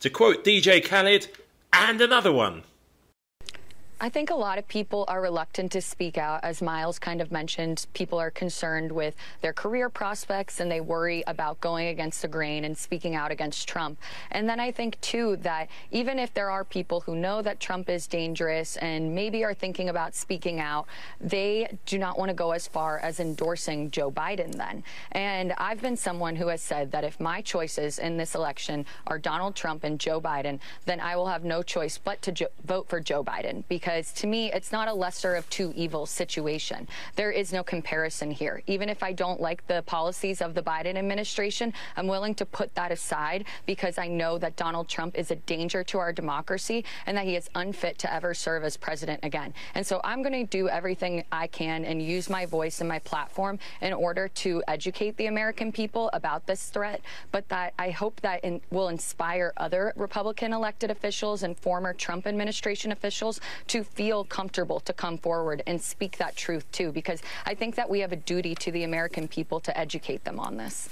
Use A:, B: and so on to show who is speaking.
A: To quote DJ Khaled, and another one.
B: I think a lot of people are reluctant to speak out. As Miles kind of mentioned, people are concerned with their career prospects and they worry about going against the grain and speaking out against Trump. And then I think, too, that even if there are people who know that Trump is dangerous and maybe are thinking about speaking out, they do not want to go as far as endorsing Joe Biden then. And I've been someone who has said that if my choices in this election are Donald Trump and Joe Biden, then I will have no choice but to vote for Joe Biden because because to me, it's not a lesser of two evils situation. There is no comparison here. Even if I don't like the policies of the Biden administration, I'm willing to put that aside because I know that Donald Trump is a danger to our democracy and that he is unfit to ever serve as president again. And so I'm going to do everything I can and use my voice and my platform in order to educate the American people about this threat, but that I hope that in, will inspire other Republican elected officials and former Trump administration officials feel comfortable to come forward and speak that truth too, because I think that we have a duty to the American people to educate them on this.